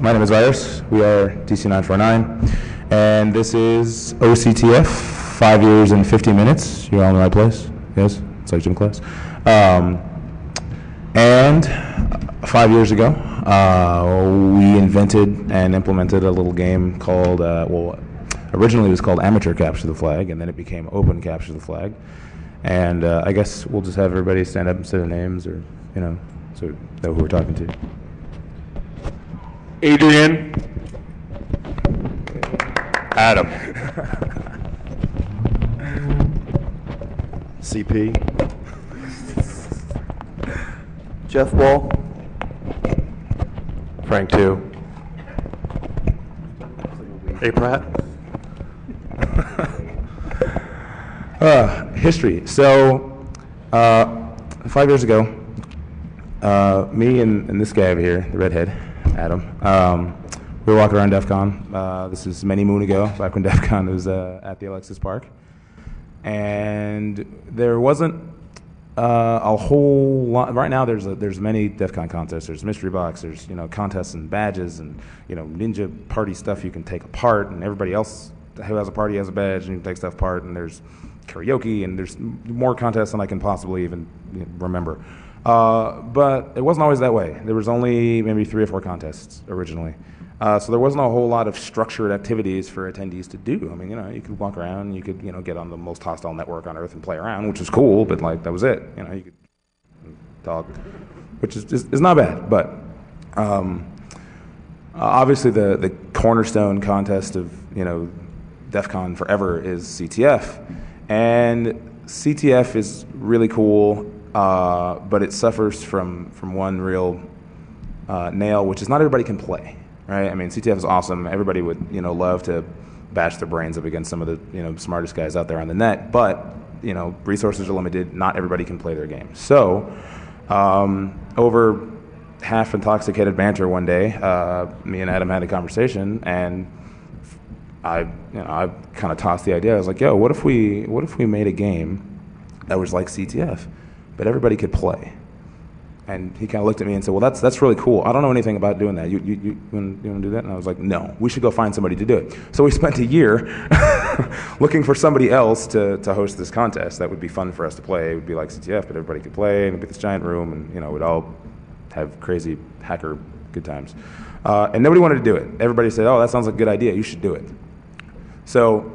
My name is Vyrus. We are DC949. And this is OCTF, five years and 50 minutes. You're all in the right place. Yes? It's like gym class. Um, and five years ago, uh, we invented and implemented a little game called, uh, well, originally it was called Amateur Capture the Flag, and then it became Open Capture the Flag. And uh, I guess we'll just have everybody stand up and say their names or, you know, so know who we're talking to. Adrian. Adam. CP. Jeffball. Frank two. A Pratt. Uh, history. So, uh, five years ago, uh, me and, and this guy over here, the redhead, Adam, um, we were walking around DEF CON. Uh, this is many moon ago, back when DEF CON was uh, at the Alexis Park. And there wasn't uh, a whole lot. Right now, there's a, there's many DEF CON contests. There's mystery box. There's you know contests and badges and you know ninja party stuff you can take apart, and everybody else who has a party has a badge and you can take stuff apart. And there's karaoke and there's more contests than I can possibly even remember. Uh, but it wasn't always that way. There was only maybe three or four contests originally. Uh, so there wasn't a whole lot of structured activities for attendees to do. I mean, you know, you could walk around, you could, you know, get on the most hostile network on Earth and play around, which was cool, but like that was it. You know, you could talk, which is is, is not bad. But um, obviously, the the cornerstone contest of you know DEF CON forever is CTF, and CTF is really cool, uh, but it suffers from from one real uh, nail, which is not everybody can play right? I mean, CTF is awesome. Everybody would, you know, love to bash their brains up against some of the, you know, smartest guys out there on the net. But, you know, resources are limited. Not everybody can play their game. So, um, over half intoxicated banter one day, uh, me and Adam had a conversation, and I, you know, I kind of tossed the idea. I was like, "Yo, what if we, what if we made a game that was like CTF, but everybody could play?" And he kind of looked at me and said, "Well, that's that's really cool. I don't know anything about doing that. You you you, want to do that?" And I was like, "No, we should go find somebody to do it." So we spent a year looking for somebody else to to host this contest that would be fun for us to play. It would be like CTF, but everybody could play, and it'd be this giant room, and you know, we'd all have crazy hacker good times. Uh, and nobody wanted to do it. Everybody said, "Oh, that sounds like a good idea. You should do it." So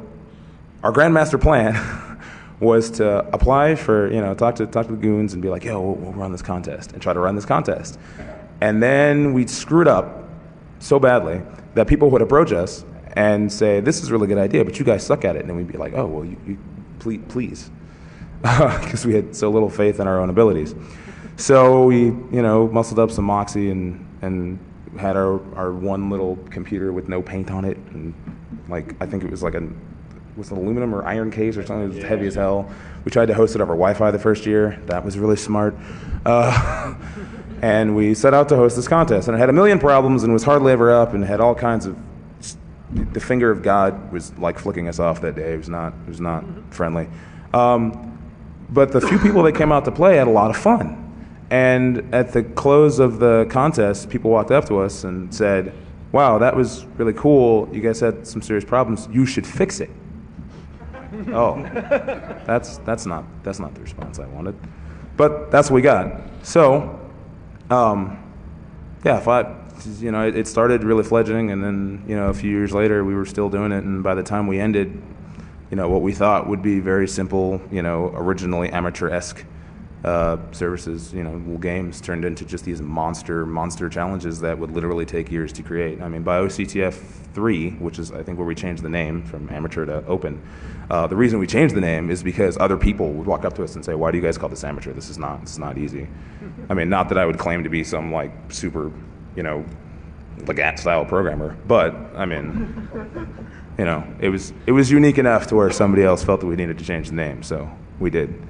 our grandmaster plan was to apply for, you know, talk to talk to the goons and be like, yo, we'll, we'll run this contest and try to run this contest. And then we'd screw it up so badly that people would approach us and say, this is a really good idea, but you guys suck at it. And then we'd be like, oh, well, you, you please, please. Because we had so little faith in our own abilities. So we, you know, muscled up some moxie and, and had our, our one little computer with no paint on it. And like, I think it was like a was an aluminum or iron case or something. It was yeah. heavy as hell. We tried to host it over Wi-Fi the first year. That was really smart. Uh, and we set out to host this contest, and it had a million problems and was hardly ever up, and had all kinds of. The finger of God was like flicking us off that day. It was not. It was not friendly. Um, but the few people that came out to play had a lot of fun. And at the close of the contest, people walked up to us and said, Wow, that was really cool. You guys had some serious problems. You should fix it oh, that's that's not that's not the response I wanted, but that's what we got. So, um, yeah, if I, you know, it, it started really fledgling, and then you know, a few years later, we were still doing it, and by the time we ended, you know, what we thought would be very simple, you know, originally amateur-esque uh, services, you know, games turned into just these monster, monster challenges that would literally take years to create. I mean, by OCTF 3, which is, I think, where we changed the name from amateur to open, uh, the reason we changed the name is because other people would walk up to us and say, why do you guys call this amateur? This is not, this is not easy. I mean, not that I would claim to be some, like, super, you know, Legat style programmer, but, I mean, you know, it was, it was unique enough to where somebody else felt that we needed to change the name, so we did.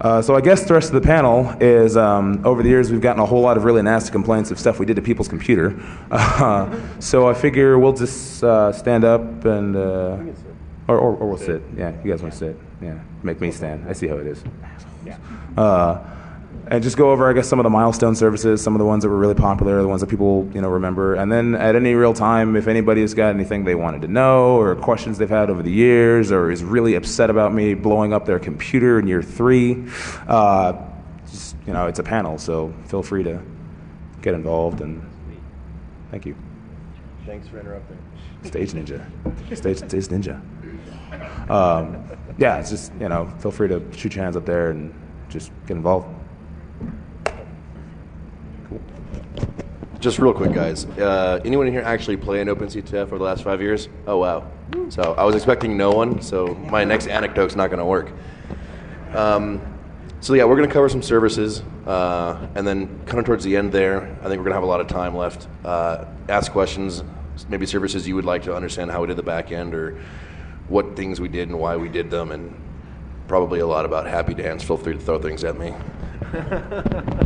Uh, so I guess the rest of the panel is um, over the years we've gotten a whole lot of really nasty complaints of stuff we did to people's computer. Uh, so I figure we'll just uh, stand up and uh, or, or, or, we'll sit. Yeah, you guys want to sit? Yeah, make me stand. I see how it is. Yeah. And just go over, I guess, some of the milestone services, some of the ones that were really popular, the ones that people you know remember, and then at any real time, if anybody has got anything they wanted to know or questions they've had over the years, or is really upset about me blowing up their computer in year three, uh, just, you know, it's a panel, so feel free to get involved and thank you. Thanks for interrupting. Stage Ninja. Stage, stage Ninja. Um, yeah, it's just, you know, feel free to shoot your hands up there and just get involved. Just real quick, guys. Uh, anyone in here actually play an OpenCTF over the last five years? Oh, wow. So I was expecting no one, so my next anecdote's not going to work. Um, so, yeah, we're going to cover some services, uh, and then kind of towards the end there, I think we're going to have a lot of time left. Uh, ask questions, maybe services you would like to understand how we did the back end or what things we did and why we did them, and probably a lot about Happy Dance. Feel free to throw things at me.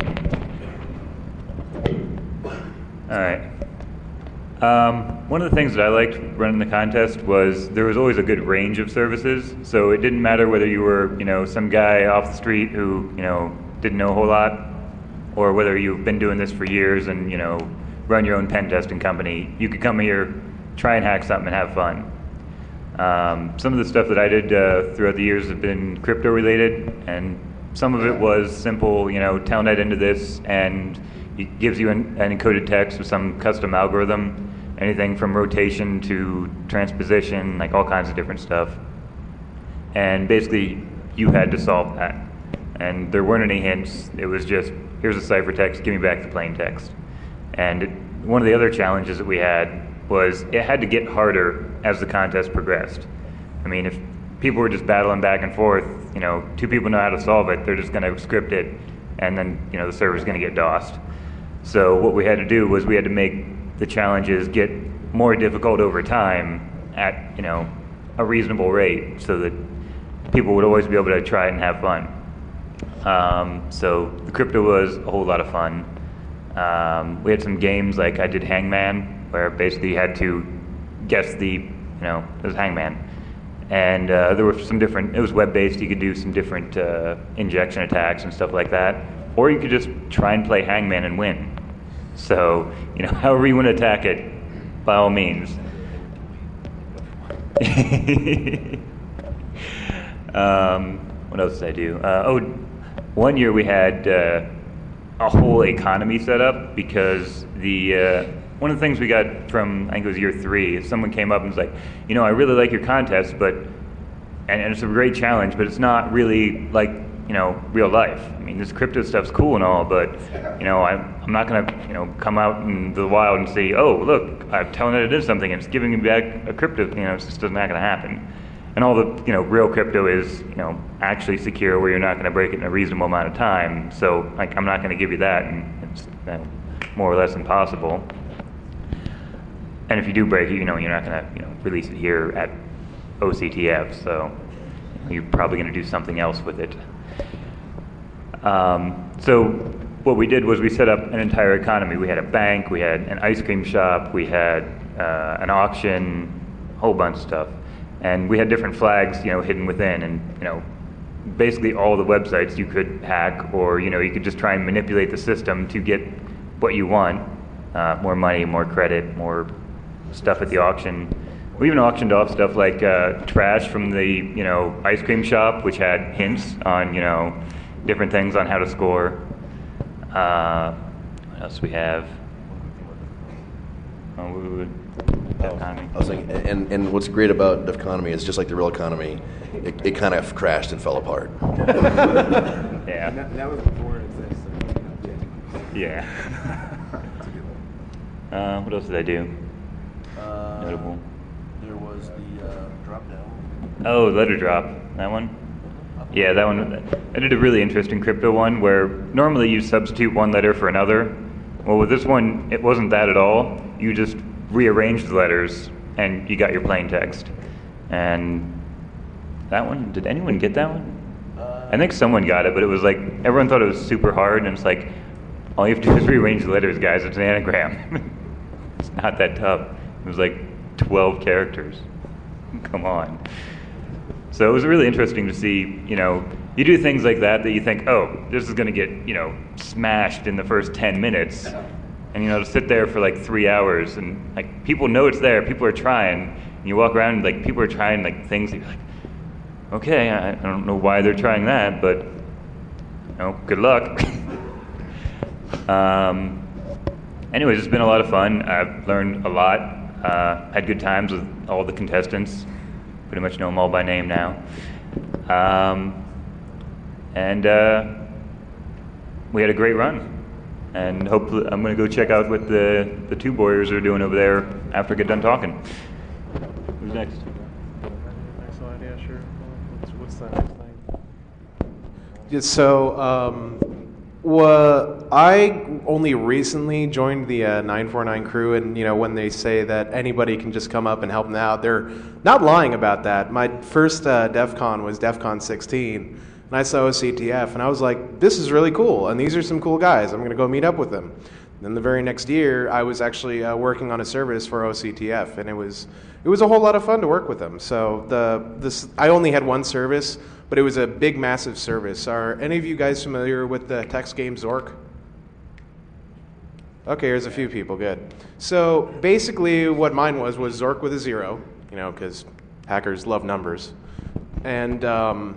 All right. Um, one of the things that I liked running the contest was there was always a good range of services. So it didn't matter whether you were, you know, some guy off the street who, you know, didn't know a whole lot, or whether you've been doing this for years and, you know, run your own pen testing company. You could come here, try and hack something and have fun. Um, some of the stuff that I did uh, throughout the years have been crypto related, and some of it was simple, you know, telnet into this, and it gives you an, an encoded text with some custom algorithm, anything from rotation to transposition, like all kinds of different stuff. And basically, you had to solve that. And there weren't any hints. It was just, here's a ciphertext, give me back the plain text. And it, one of the other challenges that we had was it had to get harder as the contest progressed. I mean, if people were just battling back and forth, you know, two people know how to solve it, they're just going to script it, and then, you know, the server's going to get DOSed. So what we had to do was we had to make the challenges get more difficult over time at, you know, a reasonable rate so that people would always be able to try it and have fun. Um, so the crypto was a whole lot of fun. Um, we had some games like I did Hangman, where basically you had to guess the, you know, it was Hangman. And uh, there were some different, it was web based, you could do some different uh, injection attacks and stuff like that. Or you could just try and play Hangman and win. So, you know, however you want to attack it, by all means. um, what else did I do? Uh, oh, one year we had uh, a whole economy set up because the uh, one of the things we got from I think it was year three, someone came up and was like, you know, I really like your contest, but and, and it's a great challenge, but it's not really like you know real life. I mean, this crypto stuff's cool and all, but you know, I'm, I'm not gonna you know come out in the wild and say, oh look, I'm telling it it is something, and it's giving me back a crypto. You know, it's just not gonna happen. And all the you know real crypto is you know actually secure, where you're not going to break it in a reasonable amount of time. So like I'm not going to give you that, and it's you know, more or less impossible. And if you do break it, you know you're not going to you know release it here at OCTF. So you're probably going to do something else with it. Um, so what we did was we set up an entire economy. We had a bank, we had an ice cream shop, we had uh, an auction, a whole bunch of stuff and we had different flags, you know, hidden within, and you know, basically all the websites you could hack, or you know, you could just try and manipulate the system to get what you want, uh, more money, more credit, more stuff at the auction. We even auctioned off stuff like uh, trash from the you know ice cream shop, which had hints on you know different things on how to score. Uh, what else we have? Oh, we would, economy. I was saying, and, and what's great about the economy is just like the real economy, it, it kind of crashed and fell apart. Yeah. that was before it existed. Yeah. uh, what else did I do? Uh, Notable. There was the uh, drop down. Oh, letter drop. That one? Yeah, that one. I did a really interesting crypto one where normally you substitute one letter for another. Well, with this one, it wasn't that at all. You just rearranged the letters and you got your plain text. And that one, did anyone get that one? I think someone got it, but it was like everyone thought it was super hard, and it's like all you have to do is rearrange the letters, guys. It's an anagram. it's not that tough. It was like 12 characters. Come on. So it was really interesting to see, you know, you do things like that that you think, oh, this is going to get you know smashed in the first ten minutes, and you know to sit there for like three hours and like people know it's there, people are trying. And you walk around and like people are trying like things. You're like, okay, I, I don't know why they're trying that, but you know, good luck. um, anyways, it's been a lot of fun. I've learned a lot. Uh, had good times with all the contestants. Pretty much know them all by name now. Um, and uh, we had a great run. And hopefully, I'm going to go check out what the, the Tube Warriors are doing over there after I get done talking. Who's next? Next slide, yeah, sure. What's, what's the next thing? Yeah, so, um, wa- I only recently joined the uh, 949 crew, and you know when they say that anybody can just come up and help them out, they're not lying about that. My first uh, DEF CON was DEF CON 16, and I saw OCTF, and I was like, this is really cool, and these are some cool guys. I'm going to go meet up with them. Then the very next year, I was actually uh, working on a service for OCTF, and it was it was a whole lot of fun to work with them. So the this I only had one service, but it was a big, massive service. Are any of you guys familiar with the text game Zork? Okay, here's a few people. Good. So basically, what mine was was Zork with a zero, you know, because hackers love numbers, and um,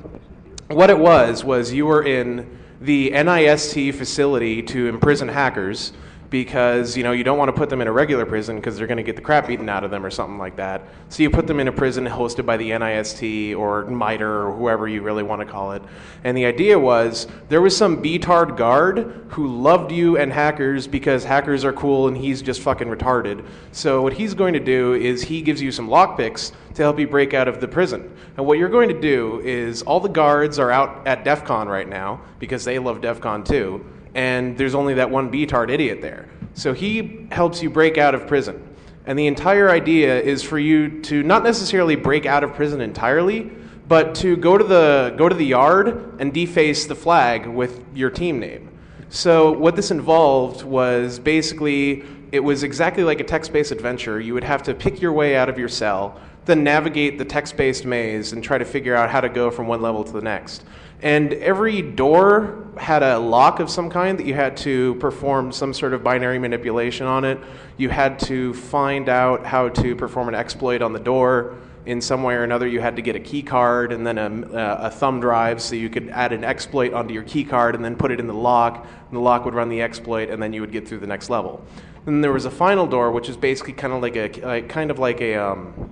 what it was was you were in the NIST facility to imprison hackers because you know you don't want to put them in a regular prison because they're going to get the crap beaten out of them or something like that. So you put them in a prison hosted by the NIST or MITRE or whoever you really want to call it. And the idea was there was some B-tard guard who loved you and hackers because hackers are cool and he's just fucking retarded. So what he's going to do is he gives you some lockpicks to help you break out of the prison. And what you're going to do is all the guards are out at DEF CON right now because they love DEF CON too and there's only that one B-tard idiot there. So he helps you break out of prison. And the entire idea is for you to not necessarily break out of prison entirely, but to go to the go to the yard and deface the flag with your team name. So what this involved was basically it was exactly like a text-based adventure. You would have to pick your way out of your cell, then navigate the text-based maze and try to figure out how to go from one level to the next. And every door had a lock of some kind that you had to perform some sort of binary manipulation on it. You had to find out how to perform an exploit on the door in some way or another. You had to get a key card and then a, a thumb drive so you could add an exploit onto your key card and then put it in the lock. And the lock would run the exploit and then you would get through the next level. Then there was a final door, which is basically kind of like a like, kind of like a um,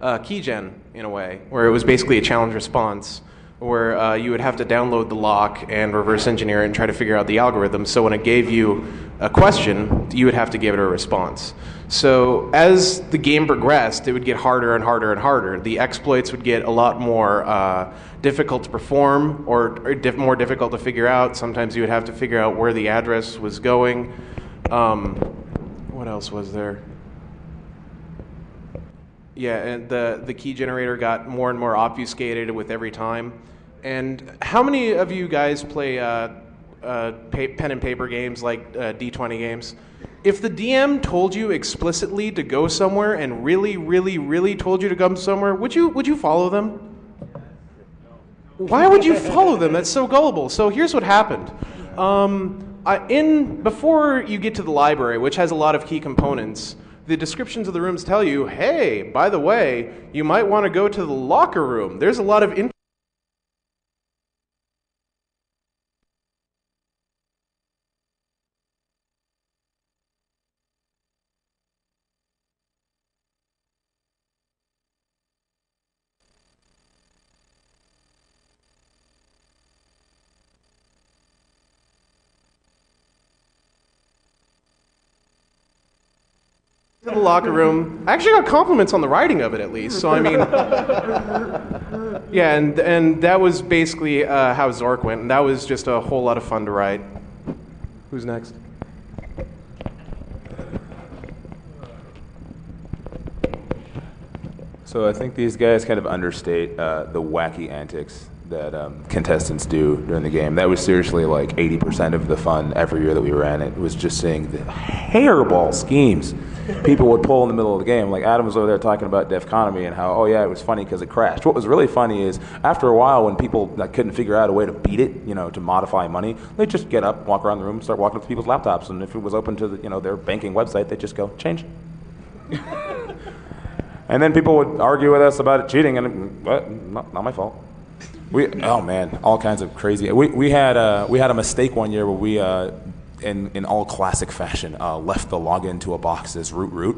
uh, keygen in a way, where it was basically a challenge response where uh, you would have to download the lock and reverse engineer it and try to figure out the algorithm. So when it gave you a question, you would have to give it a response. So as the game progressed, it would get harder and harder and harder. The exploits would get a lot more uh, difficult to perform or, or diff- more difficult to figure out. Sometimes you would have to figure out where the address was going. Um, what else was there? Yeah, and the, the key generator got more and more obfuscated with every time. And how many of you guys play uh, uh, pen and paper games like uh, D20 games? If the DM told you explicitly to go somewhere and really, really, really told you to come somewhere, would you would you follow them? Why would you follow them? That's so gullible. So here's what happened. Um, I, in before you get to the library, which has a lot of key components, the descriptions of the rooms tell you, hey, by the way, you might want to go to the locker room. There's a lot of locker room. I actually got compliments on the writing of it, at least. So I mean, yeah, and and that was basically uh, how Zork went, and that was just a whole lot of fun to write. Who's next? So I think these guys kind of understate uh, the wacky antics that um, contestants do during the game. That was seriously like 80% of the fun every year that we ran it. Was just seeing the hairball schemes people would pull in the middle of the game. Like Adam was over there talking about Defconomy and how, oh yeah, it was funny because it crashed. What was really funny is after a while, when people like, couldn't figure out a way to beat it, you know, to modify money, they'd just get up, walk around the room, start walking up to people's laptops, and if it was open to the, you know their banking website, they'd just go change. and then people would argue with us about it cheating, and what? Not, not my fault. We oh man, all kinds of crazy. We we had uh, we had a mistake one year where we uh, in in all classic fashion uh, left the login to a box as root root,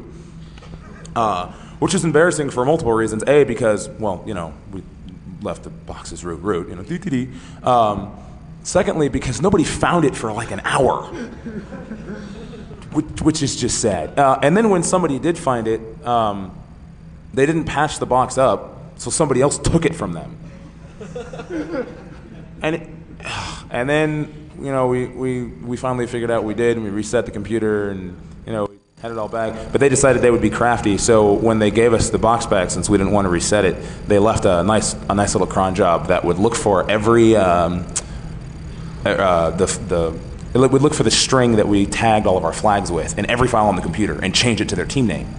uh, which is embarrassing for multiple reasons. A because well you know we left the box as root root you know dee dee dee. Um, secondly because nobody found it for like an hour. Which, which is just sad. Uh, and then when somebody did find it, um, they didn't patch the box up, so somebody else took it from them and and then you know we, we we finally figured out we did and we reset the computer and you know had it all back but they decided they would be crafty so when they gave us the box back since we didn't want to reset it they left a nice a nice little cron job that would look for every um, uh, the the it would look for the string that we tagged all of our flags with in every file on the computer and change it to their team name.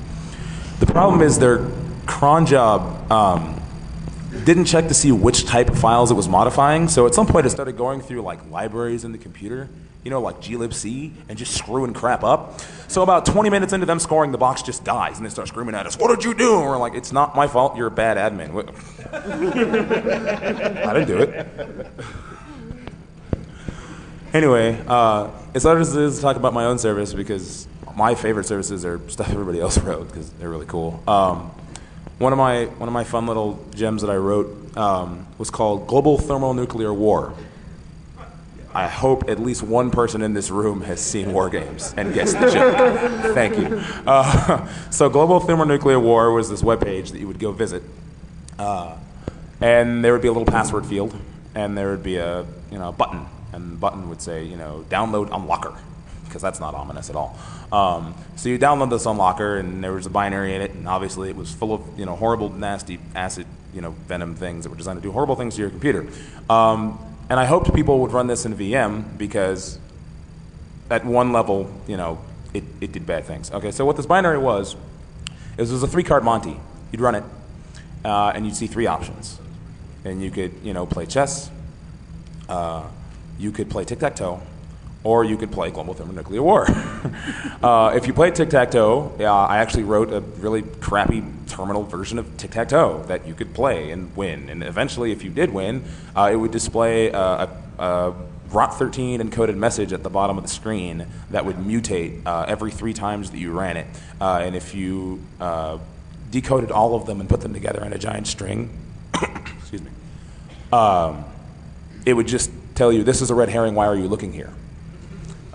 The problem is their cron job um, didn't check to see which type of files it was modifying. So at some point, it started going through like libraries in the computer, you know, like glibc, and just screwing crap up. So about 20 minutes into them scoring, the box just dies, and they start screaming at us, "What did you do?" And we're like, "It's not my fault. You're a bad admin." I didn't do it. anyway, uh, it's hard to talk about my own service because my favorite services are stuff everybody else wrote because they're really cool. Um, one of my one of my fun little gems that I wrote um, was called "Global Thermonuclear War." I hope at least one person in this room has seen War Games and guessed the joke. Thank you. Uh, so, Global Thermonuclear War was this webpage that you would go visit, uh, and there would be a little password field, and there would be a you know a button, and the button would say you know download Unlocker because that's not ominous at all. Um, so you download this Unlocker, and there was a binary in it, and obviously it was full of you know horrible, nasty acid, you know venom things that were designed to do horrible things to your computer. Um, and I hoped people would run this in VM because at one level, you know, it, it did bad things. Okay, so what this binary was, is it was a three-card Monty. You'd run it, uh, and you'd see three options, and you could you know play chess, uh, you could play tic-tac-toe, or you could play global thermonuclear war. uh, if you play tic tac toe, uh, I actually wrote a really crappy terminal version of tic tac toe that you could play and win. And eventually, if you did win, uh, it would display uh, a, a ROT13 encoded message at the bottom of the screen that would mutate uh, every three times that you ran it. Uh, and if you decoded all of them and put them together in a giant string, excuse me, um, it would just tell you, this is a red herring, why are you looking here?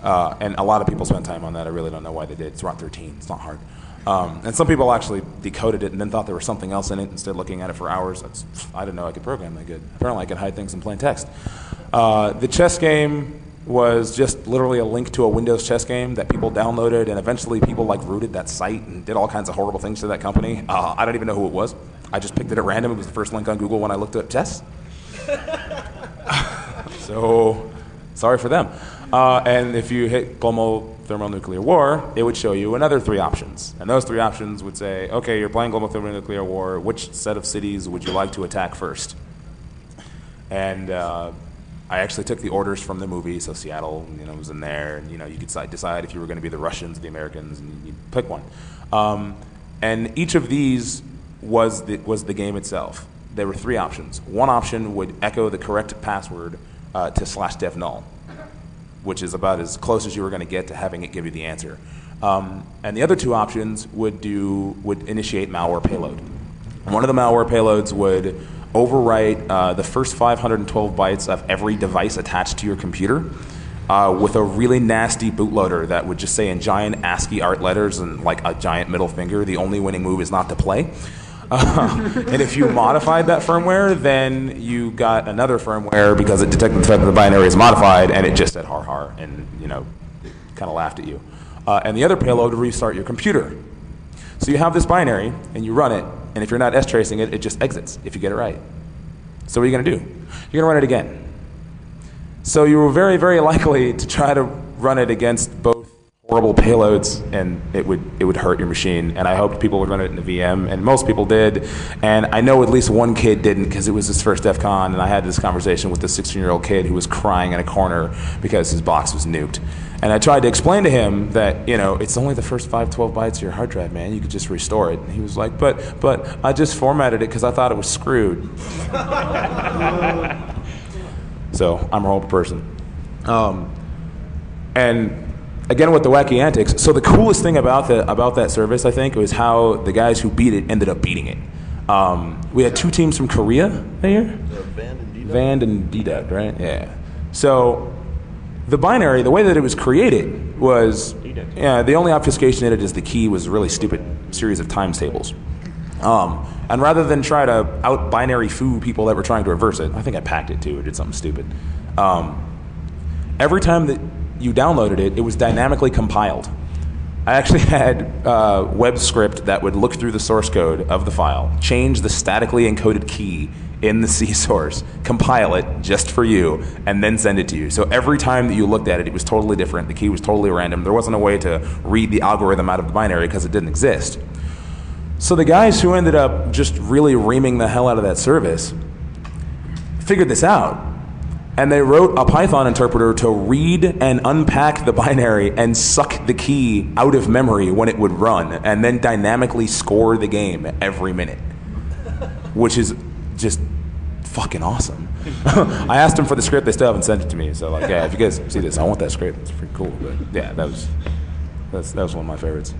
Uh, and a lot of people spent time on that. I really don't know why they did. It's ROT 13. It's not hard. Um, and some people actually decoded it and then thought there was something else in it instead of looking at it for hours. That's, I didn't know I could program that good. Apparently, I could hide things in plain text. Uh, the chess game was just literally a link to a Windows chess game that people downloaded, and eventually people like rooted that site and did all kinds of horrible things to that company. Uh, I don't even know who it was. I just picked it at random. It was the first link on Google when I looked up chess. so, sorry for them. Uh, and if you hit global thermonuclear war, it would show you another three options. And those three options would say, okay, you're playing global thermonuclear war. Which set of cities would you like to attack first? And uh, I actually took the orders from the movie, so Seattle, you know, was in there, and you know, you could decide if you were going to be the Russians, the Americans, and you pick one. Um, and each of these was the, was the game itself. There were three options. One option would echo the correct password uh, to slash dev null which is about as close as you were going to get to having it give you the answer. Um, and the other two options would do would initiate malware payload. One of the malware payloads would overwrite uh, the first 512 bytes of every device attached to your computer uh, with a really nasty bootloader that would just say in giant ASCII art letters and like a giant middle finger, the only winning move is not to play. And if you modified that firmware, then you got another firmware because it detected the fact that the binary is modified, and it just said har har, and you know, kind of laughed at you. Uh, and the other payload would restart your computer. So you have this binary, and you run it, and if you're not s tracing it, it just exits if you get it right. So what are you going to do? you're going to run it again. So you were very, very likely to try to run it against both horrible payloads, and it would it would hurt your machine. And I hoped people would run it in the VM, and most people did. And I know at least one kid didn't because it was his first DEF CON, and I had this conversation with the 16 year old kid who was crying in a corner because his box was nuked. And I tried to explain to him that you know it's only the first 512 bytes of your hard drive, man. You could just restore it. And he was like, "But but I just formatted it because I thought it was screwed." so I'm a horrible person. Um, and again with the wacky antics. So the coolest thing about the about that service, I think, was how the guys who beat it ended up beating it. Um, we had two teams from Korea that year. Van and Dida. Vand and DDEC, right? Yeah. So the binary, the way that it was created was, yeah, the only obfuscation in it is the key was a really stupid series of times tables. Um, and rather than try to out binary foo people that were trying to reverse it, I think I packed it too or did something stupid. Um, every time that you downloaded it, it was dynamically compiled. I actually had uh, web script that would look through the source code of the file, change the statically encoded key in the C source, compile it just for you, and then send it to you. So every time that you looked at it, it was totally different. The key was totally random. There wasn't a way to read the algorithm out of the binary because it didn't exist. So the guys who ended up just really reaming the hell out of that service figured this out. And they wrote a Python interpreter to read and unpack the binary and suck the key out of memory when it would run, and then dynamically score the game every minute, which is just fucking awesome. I asked them for the script; they still haven't sent it to me. So, like, yeah, if you guys see this, I want that script. It's pretty cool. But yeah, that was that's, that was one of my favorites.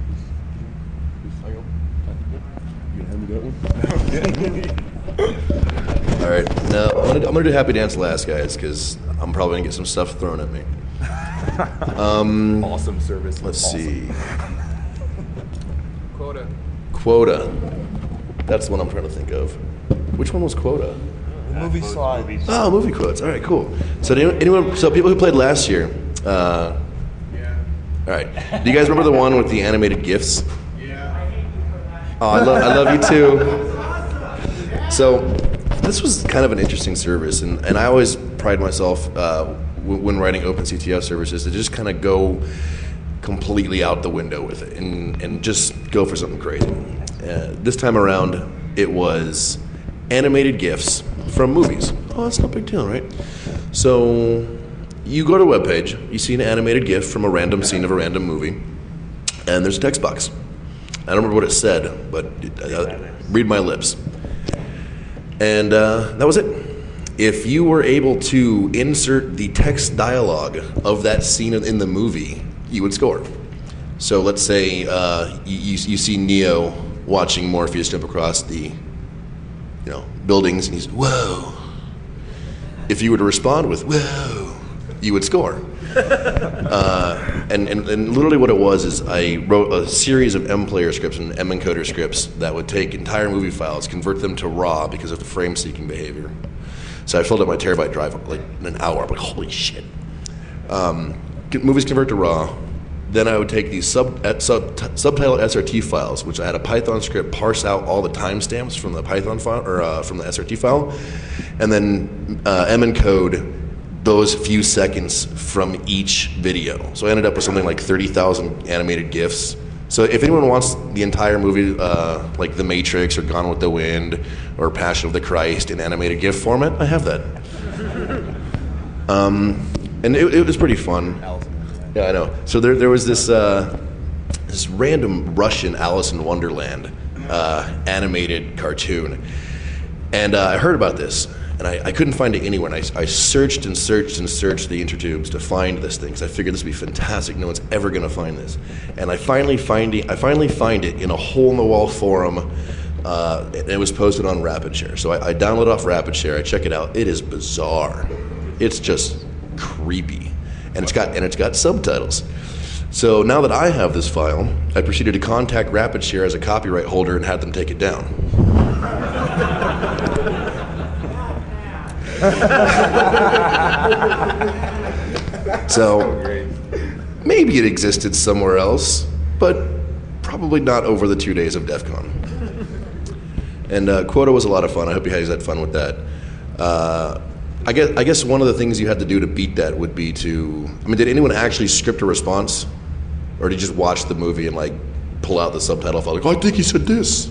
All right, now I'm gonna, I'm gonna do Happy Dance last, guys, because I'm probably gonna get some stuff thrown at me. Awesome service. Let's see. Quota. Quota. That's the one I'm trying to think of. Which one was Quota? Movie slide. Oh, movie quotes. All right, cool. So, did anyone, anyone so people who played last year, uh, all right. Do you guys remember the one with the animated gifs? Oh, I love, I love you too. So, this was kind of an interesting service, and, and I always pride myself uh, w- when writing OpenCTF services to just kind of go completely out the window with it and, and just go for something crazy. Uh, this time around, it was animated GIFs from movies. Oh, that's no big deal, right? So you go to a webpage, you see an animated GIF from a random scene of a random movie, and there's a text box. I don't remember what it said, but uh, read my lips. And uh, that was it. If you were able to insert the text dialogue of that scene in the movie, you would score. So let's say uh, you, you see Neo watching Morpheus jump across the, you know, buildings, and he's whoa. If you were to respond with whoa, you would score. Uh, and, and, and literally what it was is I wrote a series of MPlayer scripts and MEncoder scripts that would take entire movie files, convert them to RAW because of the frame seeking behavior. So I filled up my terabyte drive like in an hour. I'm like, holy shit. Um, movies convert to RAW. Then I would take these sub, sub, t- SRT files, which I had a Python script parse out all the timestamps from the Python file or uh, from the SRT file, and then uh, M encode those few seconds from each video. So I ended up with something like 30,000 animated GIFs. So if anyone wants the entire movie, uh, like The Matrix or Gone with the Wind or Passion of the Christ in animated GIF format, I have that. Um, and it, it was pretty fun. Yeah, I know. So there, there was this uh, this random Russian Alice in Wonderland uh, animated cartoon, and uh, I heard about this, and I, I couldn't find it anywhere. And I, I searched and searched and searched the intertubes to find this thing because I figured this would be fantastic. No one's ever going to find this, and I finally find it. I finally find it in a hole in the wall forum. Uh, and it was posted on RapidShare. So I, I download off RapidShare. I check it out. It is bizarre. It's just creepy, and it's got and it's got subtitles. So now that I have this file, I proceeded to contact RapidShare as a copyright holder and had them take it down. So maybe it existed somewhere else, but probably not over the two days of DEF CON. And uh, Quota was a lot of fun. I hope you guys had fun with that. Uh, I guess I guess one of the things you had to do to beat that would be to. I mean, did anyone actually script a response, or did you just watch the movie and like pull out the subtitle file? Like, oh, I think he said this.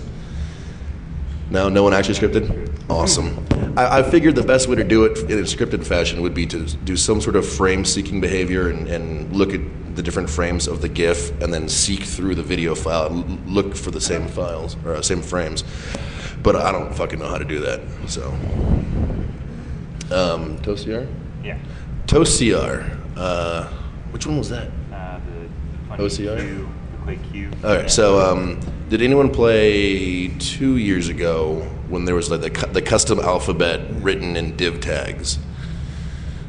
No, no one actually scripted. Awesome. I, I figured the best way to do it in a scripted fashion would be to do some sort of frame-seeking behavior and, and look at the different frames of the GIF, and then seek through the video file, and look for the same files or uh, same frames. But I don't fucking know how to do that. So, um, Toast-CR? Yeah. Toast-CR. Uh, which one was that? Uh, the, the OCR? Q, the quick Q. All right. So, um, did anyone play two years ago when there was like the, the custom alphabet written in div tags?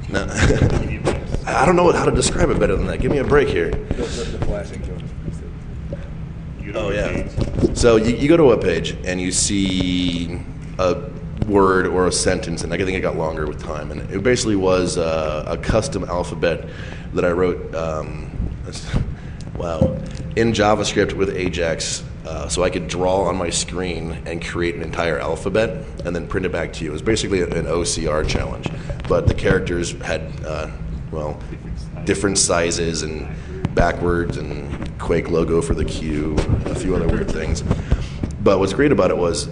No. I don't know how to describe it better than that. Give me a break here. Oh yeah. So you, you go to a page and you see a word or a sentence, and I think it got longer with time. And it basically was uh, a custom alphabet that I wrote. Um, wow, in JavaScript with Ajax, uh, so I could draw on my screen and create an entire alphabet and then print it back to you. It was basically an OCR challenge, but the characters had uh, well different sizes and backwards and Quake logo for the Q, a few other weird things. But what's great about it was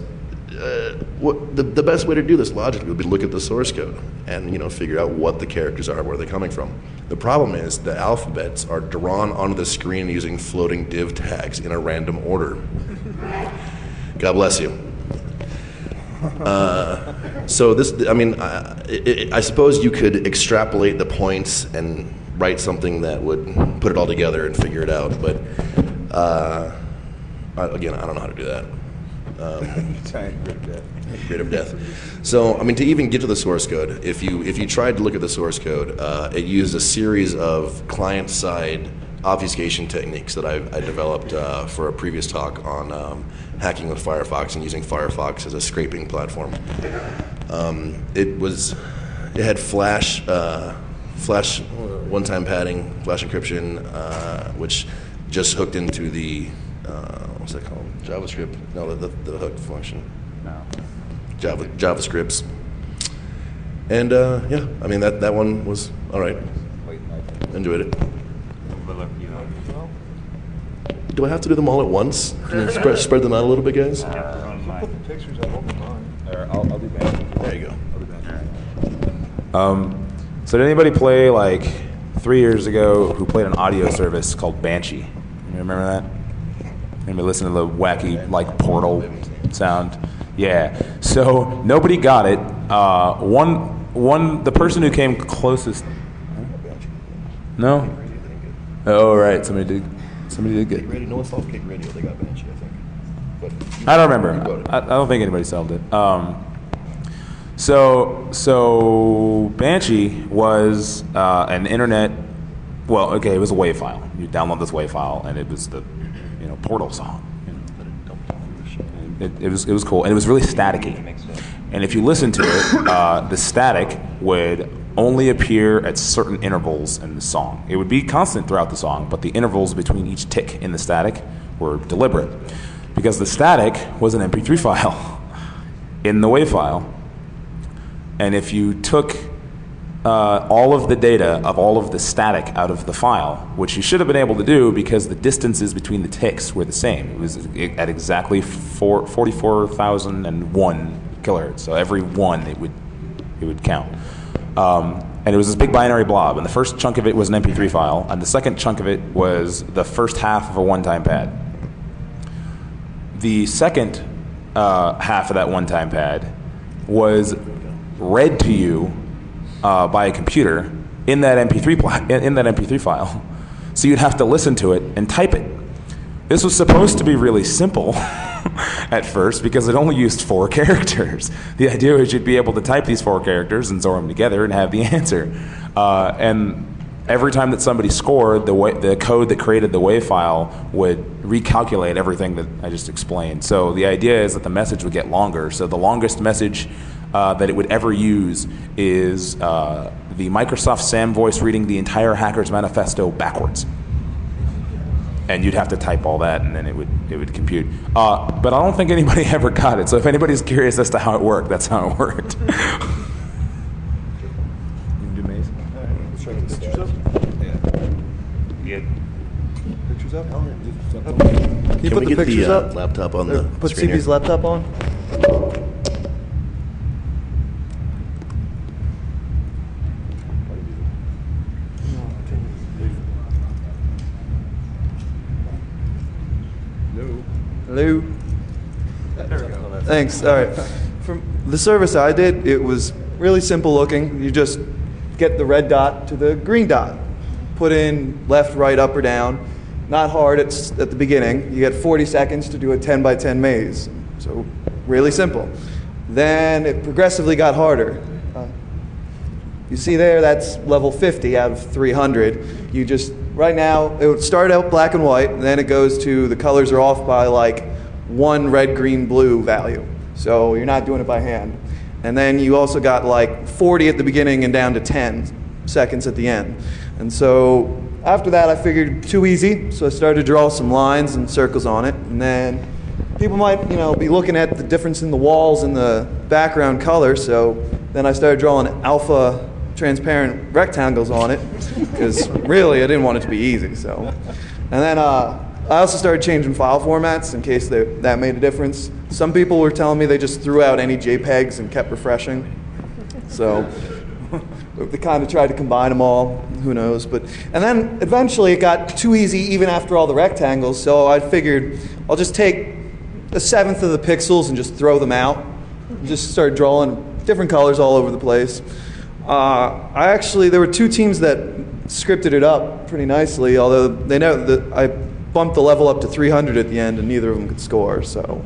what the, the best way to do this logically would be look at the source code and you know figure out what the characters are, where they're coming from. The problem is the alphabets are drawn onto the screen using floating div tags in a random order. God bless you. Uh, so this, I mean, I, I, I suppose you could extrapolate the points and write something that would put it all together and figure it out. But uh, again, I don't know how to do that. Um, Of death. So, I mean, to even get to the source code, if you if you tried to look at the source code, uh, it used a series of client-side obfuscation techniques that I, I developed uh, for a previous talk on um, hacking with Firefox and using Firefox as a scraping platform. Um, it was it had Flash uh, Flash one-time padding, Flash encryption, uh, which just hooked into the uh, what's that called? JavaScript. No, the, the, the hook function. No. Java, JavaScripts. And uh, yeah, I mean that, that one was all right. Enjoyed it. But look, you know, Do I have to do them all at once? Can you spread, spread them out a little bit, guys? yeah, they're on mine. Pictures. I'll, I'll do that. There you go. Um, so did anybody play like three years ago who played an audio service called Banshee? You remember that? Anybody listen to the wacky like portal sound? Yeah. So nobody got it. Uh, one one the person who came closest. No. Oh right, somebody did. Somebody did good. Radio, no one solved Cake Radio. They got Banshee, I think. But I don't remember. I, I don't think anybody solved it. Um, so, so Banshee was uh, an internet. Well, okay, it was a WAV file. You download this WAV file, and it was the, you know, Portal song. It, it was it was cool, and it was really staticky. And if you listen to it, uh, the static would only appear at certain intervals in the song. It would be constant throughout the song, but the intervals between each tick in the static were deliberate, because the static was an MP3 file in the WAV file. And if you took uh, all of the data of all of the static out of the file, which you should have been able to do because the distances between the ticks were the same. It was at exactly four, 44,001 kilohertz. So every one it would, it would count. Um, and it was this big binary blob. And the first chunk of it was an MP3 file, and the second chunk of it was the first half of a one time pad. The second uh, half of that one time pad was read to you uh, by a computer in that MP3 pla- in, that MP3 file. So you'd have to listen to it and type it. This was supposed to be really simple at first because it only used four characters. The idea was you'd be able to type these four characters and store them together and have the answer. Uh, and every time that somebody scored, the, the code that created the WAV file would recalculate everything that I just explained. So the idea is that the message would get longer. So the longest message uh, that it would ever use is uh, the Microsoft SAM voice reading the entire Hacker's Manifesto backwards. And you'd have to type all that, and then it would it would compute. Uh, but I don't think anybody ever got it. So if anybody's curious as to how it worked, that's how it worked. Can you Can put we the get pictures the uh, up? laptop on the Put CB's CP's laptop on? Hello. Thanks. All right. From the service I did, it was really simple looking. You just get the red dot to the green dot. Put in left, right, up, or down. Not hard it's at the beginning. You get 40 seconds to do a 10 by 10 maze. So, really simple. Then it progressively got harder. Uh, you see there, that's level 50 out of 300. You just, right now, it would start out black and white, and then it goes to the colors are off by like one red, green, blue value. So you're not doing it by hand. And then you also got like 40 at the beginning and down to 10 seconds at the end. And so after that, I figured too easy, so I started to draw some lines and circles on it. And then people might, you know, be looking at the difference in the walls and the background color. So then I started drawing alpha transparent rectangles on it because really I didn't want it to be easy. So, and then uh, I also started changing file formats in case they, that made a difference. Some people were telling me they just threw out any JPEGs and kept refreshing. So they kind of tried to combine them all. Who knows? But and then eventually it got too easy even after all the rectangles. So I figured I'll just take a seventh of the pixels and just throw them out. Just start drawing different colors all over the place. Uh, I actually there were two teams that scripted it up pretty nicely. Although they know that I bumped the level up to 300 at the end, and neither of them could score. So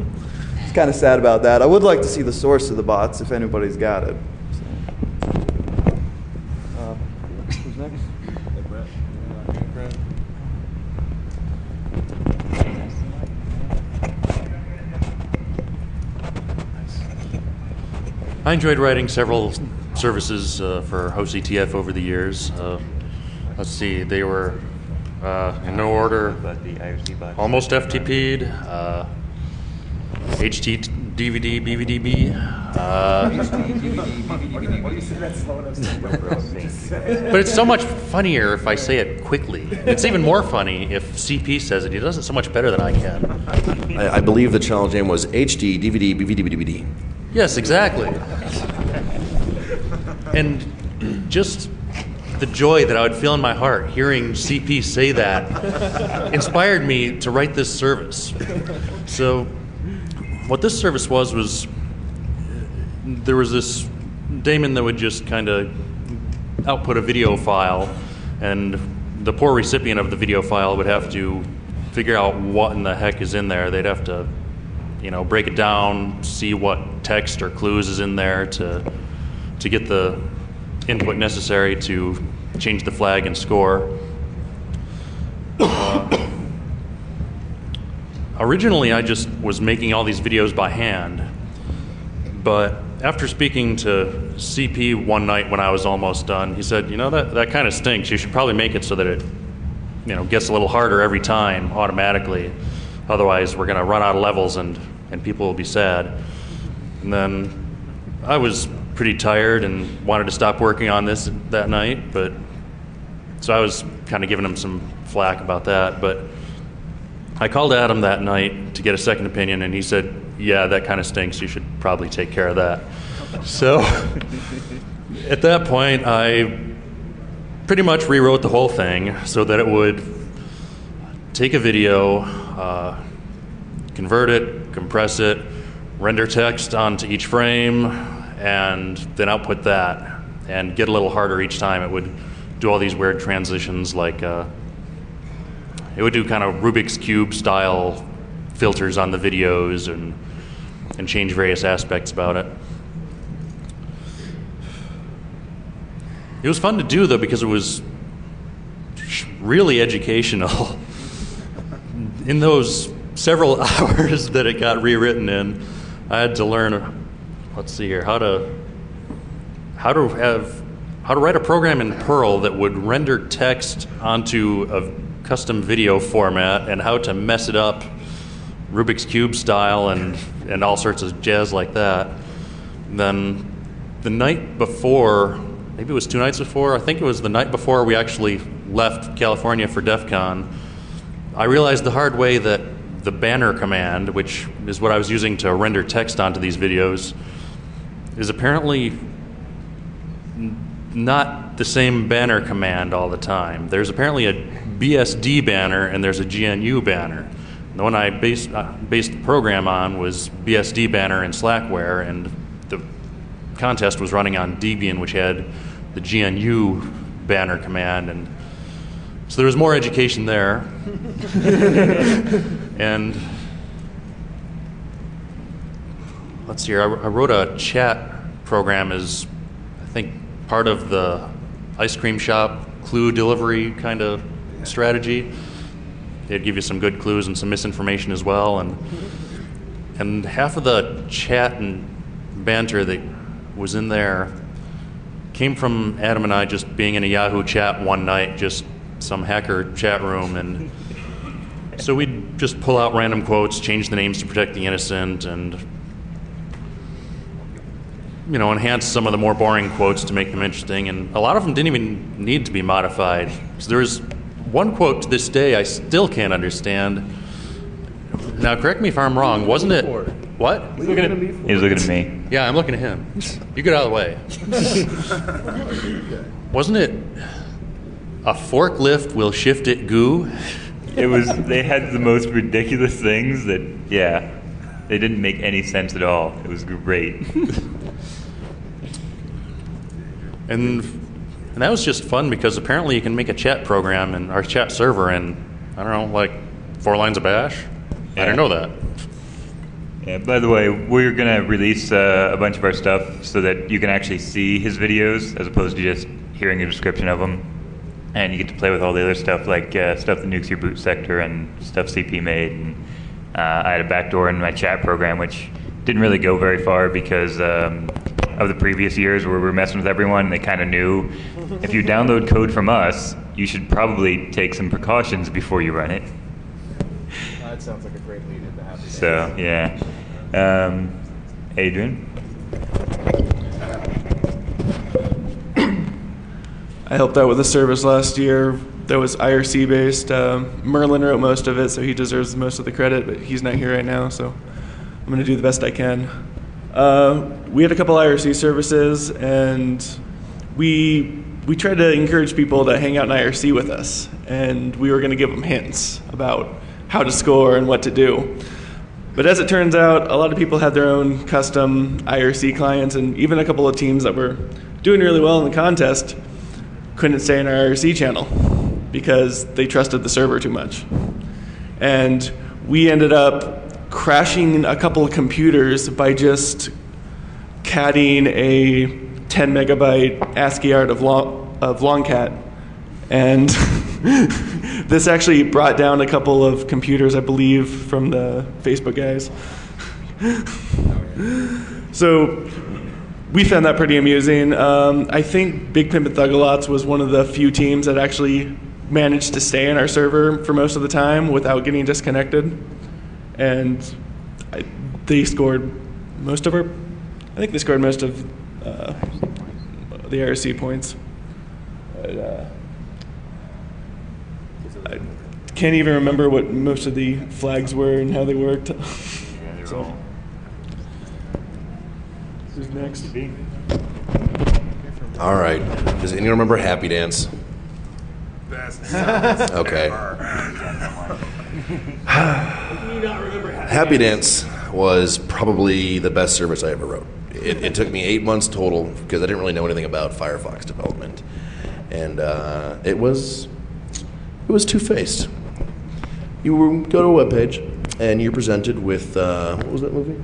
it's kind of sad about that. I would like to see the source of the bots if anybody's got it. I enjoyed writing several services uh, for HostCTF over the years. Uh, let's see, they were uh, in no order. But the IRC bot. Almost FTP'd, uh, HT DVD, BVDB. Uh, but it's so much funnier if I say it quickly. It's even more funny if CP says it. He does it so much better than I can. I, I believe the challenge name was HD, DVD, BVD, DVD. Yes, exactly. And just the joy that I would feel in my heart hearing CP say that inspired me to write this service. So, what this service was was there was this daemon that would just kind of output a video file, and the poor recipient of the video file would have to figure out what in the heck is in there. They'd have to you know, break it down, see what text or clues is in there to to get the input necessary to change the flag and score. Uh, originally, I just was making all these videos by hand, but after speaking to CP one night when I was almost done, he said, "You know that that kind of stinks. You should probably make it so that it, you know, gets a little harder every time automatically." Otherwise, we're going to run out of levels and, and people will be sad. And then I was pretty tired and wanted to stop working on this that night, but so I was kind of giving him some flack about that. But I called Adam that night to get a second opinion, and he said, Yeah, that kind of stinks. You should probably take care of that. So at that point, I pretty much rewrote the whole thing so that it would take a video, uh, convert it, compress it, render text onto each frame, and then output that and get a little harder each time. It would do all these weird transitions like uh, it would do kind of Rubik's Cube style filters on the videos and, and change various aspects about it. It was fun to do though because it was really educational. in those several hours that it got rewritten in, I had to learn. Let's see here how to how to have how to write a program in Perl that would render text onto a custom video format and how to mess it up Rubik's cube style and and all sorts of jazz like that. Then the night before, maybe it was two nights before. I think it was the night before we actually left California for DEF CON. I realized the hard way that the banner command, which is what I was using to render text onto these videos, is apparently not the same banner command all the time. There's apparently a BSD banner and there's a GNU banner. The one I based, uh, based the program on was BSD banner in Slackware, and the contest was running on Debian, which had the GNU banner command, and so there was more education there. and let's see here, I, I wrote a chat program as I think part of the ice cream shop clue delivery kind of strategy. They'd give you some good clues and some misinformation as well, and and half of the chat and banter that was in there came from Adam and I just being in a Yahoo chat one night, just some hacker chat room, and so we'd just pull out random quotes, change the names to protect the innocent, and you know, enhance some of the more boring quotes to make them interesting. And a lot of them didn't even need to be modified. So there's one quote to this day I still can't understand. Now, correct me if I'm wrong. Wasn't it? What? He's looking at, he was looking at me. Yeah, I'm looking at him. You get out of the way. Wasn't it a forklift will shift it goo? It was. They had the most ridiculous things that, yeah, they didn't make any sense at all. It was great. And and that was just fun because apparently you can make a chat program in our chat server in I don't know, like four lines of bash. I Yeah. didn't know that. Yeah, by the way, we're gonna release uh, a bunch of our stuff so that you can actually see his videos as opposed to just hearing a description of them, and you get to play with all the other stuff like uh, stuff that nukes your boot sector and stuff CP made. And uh, I had a backdoor in my chat program, which didn't really go very far because um, of the previous years where we were messing with everyone. and They kind of knew if you download code from us, you should probably take some precautions before you run it. That sounds like a great lead into Happy Dance. So yeah, um, Adrian. I helped out with a service last year that was IRC based. Um, Merlin wrote most of it, so he deserves most of the credit, but he's not here right now, so I'm going to do the best I can. Uh, we had a couple IRC services, and we we tried to encourage people to hang out in IRC with us, and we were going to give them hints about how to score and what to do. But as it turns out, a lot of people had their own custom IRC clients, and even a couple of teams that were doing really well in the contest couldn't stay in our IRC channel because they trusted the server too much. And we ended up crashing a couple of computers by just catting a 10 megabyte ASCII art of, long, of Longcat. And this actually brought down a couple of computers, I believe, from the Facebook guys. so we found that pretty amusing. Um, I think Big Pimp and Thugalots was one of the few teams that actually managed to stay in our server for most of the time without getting disconnected. And I, they scored most of our, I think they scored most of uh, the IRC points. But, uh, I can't even remember what most of the flags were and how they worked. So- Who's next? All right. Does anyone remember Happy Dance? okay. Happy Dance was probably the best service I ever wrote. It, it took me eight months total because I didn't really know anything about Firefox development, and uh, it was it was two faced. You were, go to a web page, and you're presented with uh, what was that movie?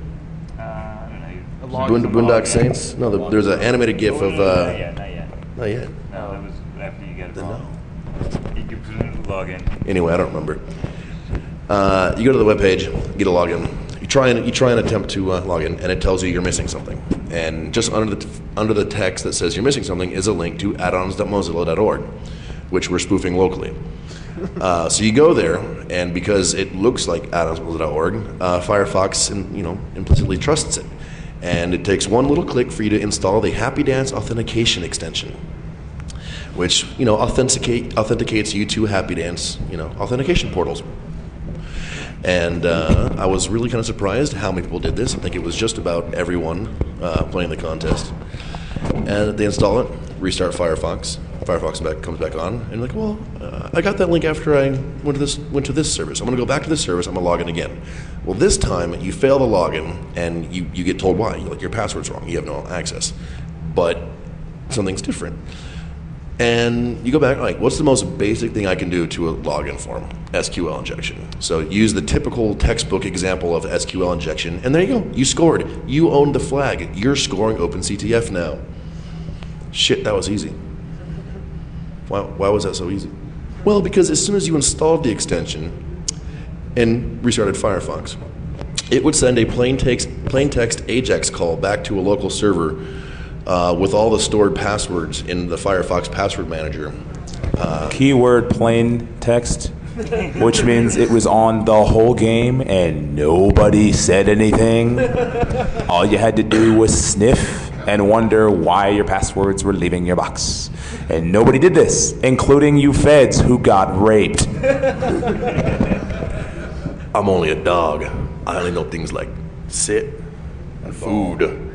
Boond- Boondock Saints. No, the, there's an animated GIF of. not Uh, yet, not yet. not yet. No, that was after you got it Then wrong. You could present a login. Anyway, I don't remember. Uh, you go to the webpage, get a login. You try and you try and attempt to uh, log in, and it tells you you're missing something. And just under the under the text that says you're missing something is a link to addons.mozilla.org, which we're spoofing locally. Uh, so you go there, and because it looks like addons.mozilla.org, uh, Firefox in, you know implicitly trusts it, and it takes one little click for you to install the Happy Dance authentication extension which you know authenticate authenticates you to Happy Dance, you know, authentication portals. And uh, I was really kind of surprised how many people did this. I think it was just about everyone uh, playing the contest. And they install it, restart Firefox. Firefox back, comes back on, and like, well, uh, I got that link after I went to this went to this service. I'm going to go back to this service. I'm going to log in again. Well, this time you fail the login, and you, you get told why. You're like, your password's wrong. You have no access. But something's different. And you go back, like, what's the most basic thing I can do to a login form? SQL injection. So use the typical textbook example of SQL injection, and there you go. You scored. You owned the flag. You're scoring OpenCTF now. Shit, that was easy. Why, why was that so easy? Well, because as soon as you installed the extension and restarted Firefox, it would send a plain text, plain text AJAX call back to a local server uh, with all the stored passwords in the Firefox password manager. Keyword plain text, which means it was on the whole game and nobody said anything. All you had to do was sniff and wonder why your passwords were leaving your box. And nobody did this, including you feds who got raped. I'm only a dog. I only know things like sit and food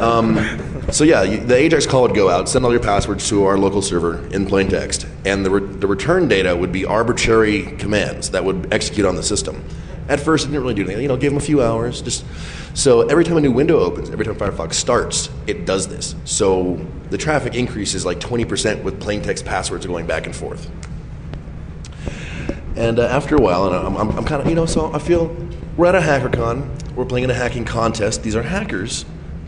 um, so yeah, you- the Ajax call would go out, send all your passwords to our local server in plain text, and the, re- the return data would be arbitrary commands that would execute on the system. At first, it didn't really do anything. You know, give them a few hours. Just so every time a new window opens, every time Firefox starts, it does this. So the traffic increases like 20% with plain text passwords going back and forth. And uh, after a while, and I'm, I'm, I'm kind of, you know, so I feel we're at a HackerCon, we're playing in a hacking contest. These are hackers.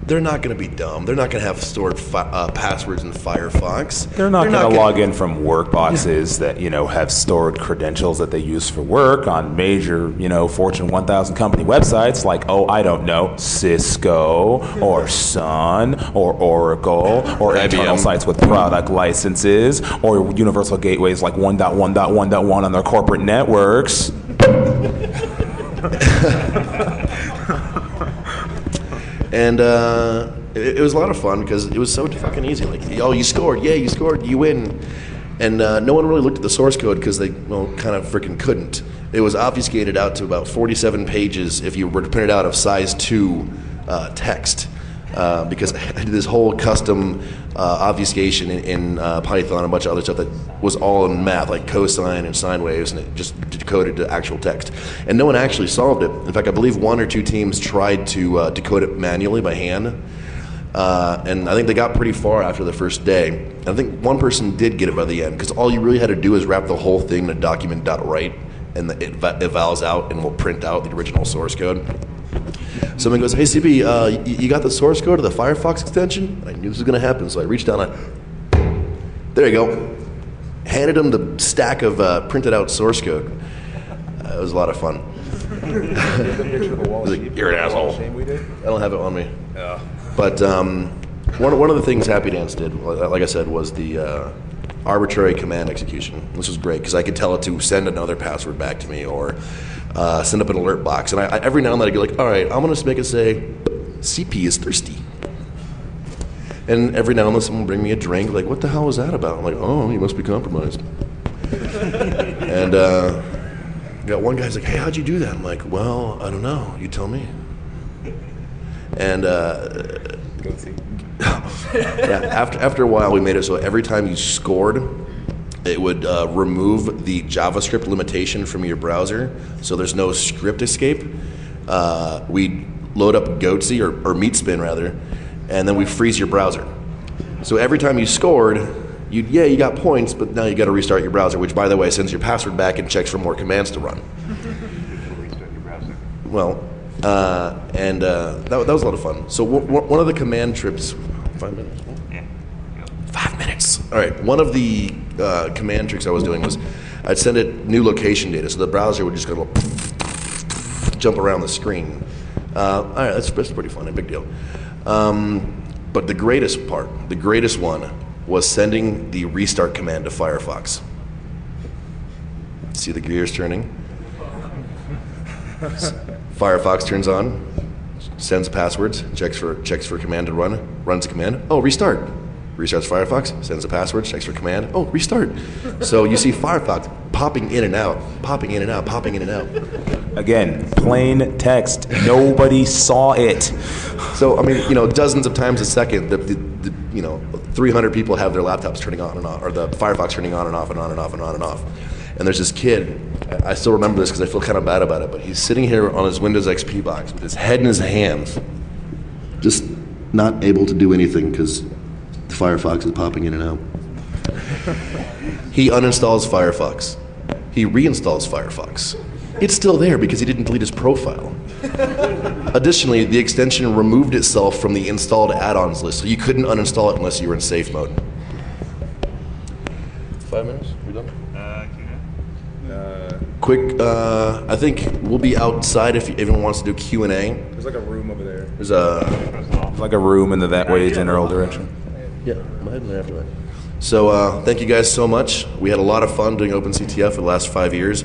They're not going to be dumb. They're not going to have stored fi- uh, passwords in Firefox. They're not going to gonna- log in from work boxes that you know have stored credentials that they use for work on major you know Fortune 1000 company websites like oh I don't know Cisco or Sun or Oracle or internal sites with product licenses or universal gateways like 1.1.1.1 on their corporate networks. And uh, it, it was a lot of fun because it was so fucking easy. Like, oh, you scored. Yeah, you scored. You win. And uh, no one really looked at the source code because they, well, kind of freaking couldn't. It was obfuscated out to about 47 pages if you were to print it out of size 2 uh, text. Uh, because I did this whole custom uh, obfuscation in, in uh, Python and a bunch of other stuff that was all in math, like cosine and sine waves, and it just decoded to actual text. And no one actually solved it. In fact, I believe one or two teams tried to uh, decode it manually by hand. Uh, and I think they got pretty far after the first day. And I think one person did get it by the end because all you really had to do is wrap the whole thing in a document.write, and the, it va- evals out and will print out the original source code. Someone goes, "Hey CP, uh, y- you got the source code of the Firefox extension?" And I knew this was going to happen, so I reached down. I, there you go. Handed him the stack of uh, printed out source code. Uh, it was a lot of fun. Like, You're an asshole. I don't have it on me. Yeah. But um, one, one of the things Happy Dance did, like I said, was the uh, arbitrary command execution. This was great because I could tell it to send another password back to me or uh, send up an alert box. And I, I, every now and then I'd go like, all right, I'm going to make it say, CP is thirsty. And every now and then someone would bring me a drink, like, what the hell was that about? I'm like, oh, you must be compromised. and uh, got one guy's like, hey, how'd you do that? I'm like, well, I don't know. You tell me. And uh, yeah, after after a while, we made it so every time you scored, it would uh, remove the JavaScript limitation from your browser, so there's no script escape. Uh, we load up Goatse or, or Meatspin rather, and then we freeze your browser. So every time you scored, you yeah you got points, but now you got to restart your browser, which by the way sends your password back and checks for more commands to run. Well, uh, and uh, that, that was a lot of fun. So w- w- one of the command trips, five minutes. All right. One of the uh, command tricks I was doing was I'd send it new location data, so the browser would just go jump around the screen. Uh, all right, that's, that's pretty fun, a big deal. Um, but the greatest part, the greatest one, was sending the restart command to Firefox. See the gears turning? Firefox turns on, sends passwords, checks for checks for command to run, runs a command. Oh, restart. Restarts Firefox, sends a password, checks for command. Oh, restart. so you see Firefox popping in and out, popping in and out, popping in and out. Again, plain text. Nobody saw it. So I mean, you know, dozens of times a second, the, the, the you know, 300 people have their laptops turning on and off, or the Firefox turning on and off and on and off and on and off. And there's this kid. I still remember this because I feel kind of bad about it. But he's sitting here on his Windows XP box with his head in his hands, just not able to do anything because Firefox is popping in and out. he uninstalls Firefox. He reinstalls Firefox. It's still there because he didn't delete his profile. Additionally, the extension removed itself from the installed add-ons list, so you couldn't uninstall it unless you were in safe mode. Five minutes? We done? Quick, uh, I think we'll be outside if anyone wants to do Q and A. There's like a room over there. There's a like a room in the that way general direction. Yeah. I'm heading there after that. So uh, thank you guys so much. We had a lot of fun doing OpenCTF for the last five years.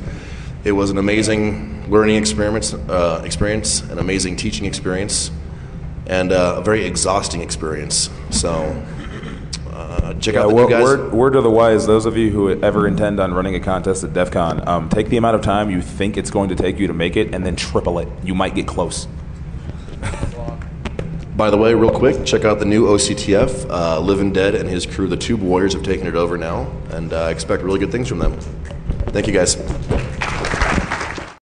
It was an amazing learning experience, uh, experience, an amazing teaching experience, and uh, a very exhausting experience. So uh, check Yeah, out the word, new guys. word, word to the wise, those of you who ever intend on running a contest at DEF CON, um, take the amount of time you think it's going to take you to make it and then triple it. You might get close. By the way, real quick, check out the new OCTF. Uh, Living Dead and his crew, the Tube Warriors, have taken it over now, and uh, I expect really good things from them. Thank you, guys.